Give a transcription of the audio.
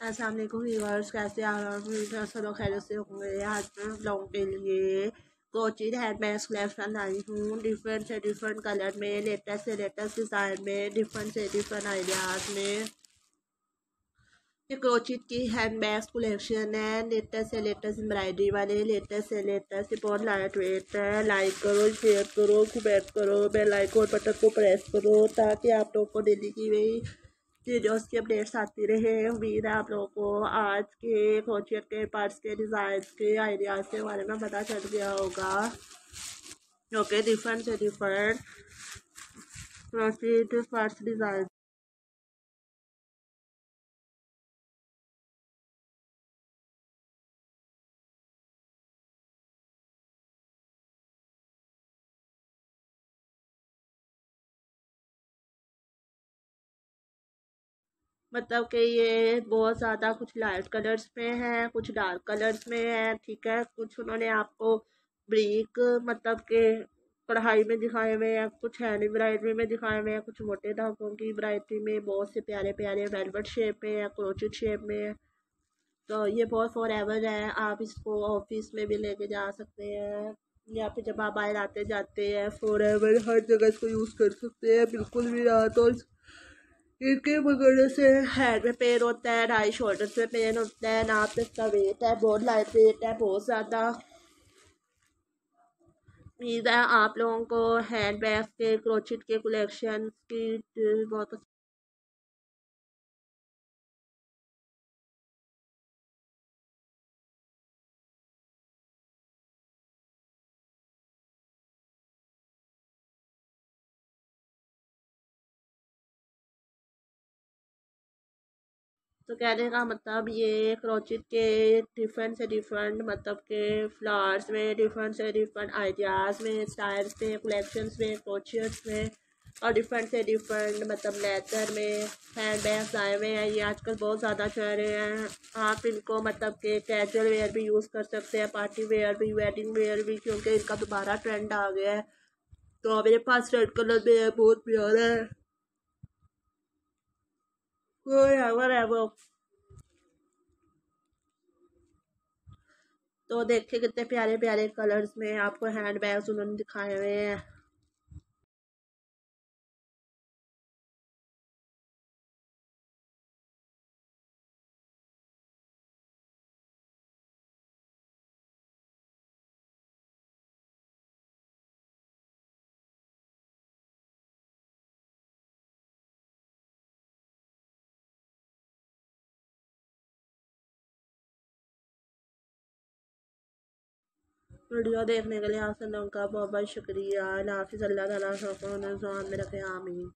अस्सलाम वालेकुम व्यूअर्स कैसे आप लोग खैर से होंगे आज मैं लोगों के लिए कोचिन हैंड बैग कलेक्शन आई हूँ। डिफरेंट से डिफरेंट कलर में लेटेस्ट से लेटेस्ट डिज़ाइन में डिफरेंट से डिफरेंट आइडियाज़ में। ये क्रोचिट की हैंड बैग कलेक्शन है। लेटेस्ट से लेटेस्ट एम्ब्रॉयडरी वाले लेटेस्ट से लेटेस्ट बहुत लाइट वेट है। लाइक करो शेयर करो कमेंट करो बेल आइकन बटन को प्रेस करो ताकि आप लोग को डेली की वही वीडियोस की अपडेट्स आती रहे, उम्मीद है आप लोगों को आज के क्रोचियट के पार्ट्स के डिज़ाइन के आइडियाज़ के बारे में पता चल गया होगा। ओके डिफरेंट से डिफरेंट क्रोचियट पार्ट्स डिज़ाइन मतलब कि ये बहुत ज़्यादा कुछ लाइट कलर्स में है, कुछ डार्क कलर्स में है, ठीक है? कुछ उन्होंने आपको ब्रिक मतलब के कढ़ाई में दिखाए हुए हैं कुछ हैंड एम्ब्रॉयडरी में दिखाए हुए हैं, कुछ मोटे धागों की एम्ब्रॉयडरी में, बहुत से प्यारे प्यारे वेलवेट शेप में है क्रोचिट शेप में। तो ये बहुत फॉर एवर है, आप इसको ऑफ़िस में भी लेके जा सकते हैं या फिर जब आप बाहर आते जाते हैं फॉर एवर हर जगह इसको यूज़ कर सकते हैं, बिल्कुल भी रात और इनके वगैरह से हेड में पेन होता है ना शोल्डर में पेन होता है, ना पे इसका वेट है, बहुत लाइट वेट है, बहुत ज़्यादा। उम्मीद है आप लोगों को हैंड बैग के, क्रोचिट के कलेक्शन की, बहुत तो कहने का मतलब ये क्रोचिट के डिफरेंट से डिफरेंट मतलब के फ्लावर्स में डिफरेंट से डिफरेंट आइडियाज़ में स्टाइल्स में कलेक्शंस में क्रोचियट्स में, और डिफरेंट से डिफरेंट मतलब लेदर में हैंड बैग्स आए हुए हैं ये आजकल बहुत ज़्यादा चल रहे हैं। आप इनको मतलब के कैजुअल वेयर भी यूज़ कर सकते हैं पार्टी वेयर भी वेडिंग वेयर भी, क्योंकि इनका दोबारा ट्रेंड आ गया है। तो मेरे पास रेड कलर में है, बहुत प्यारा है। Whatever. तो देखिए कितने प्यारे प्यारे कलर्स में आपको हैंड बैग्स उन्होंने दिखाए हुए हैं। वीडियो देखने के लिए आप सब लोगों का बहुत बहुत शुक्रिया हाफिज़ अल्लाह तला में रखे आमीन।